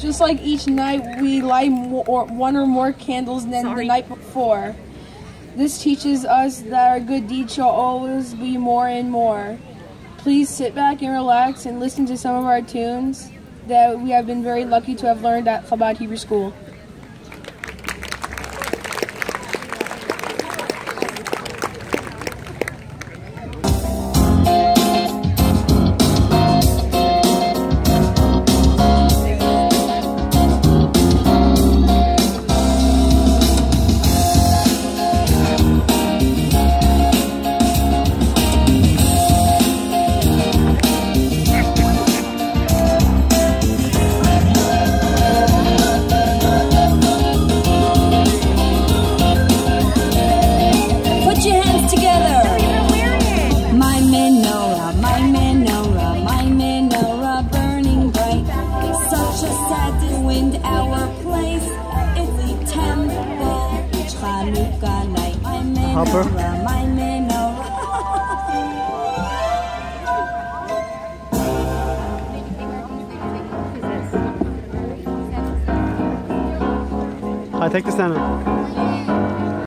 Just like each night, we light more, one or more candles than the night before. This teaches us that our good deeds shall always be more and more. Please sit back and relax and listen to some of our tunes that we have been very lucky to have learned at Chabad Hebrew School. Wind, our place the temple. Each Chanukah night. My Hopper. menorah, my menorah. I take the stand.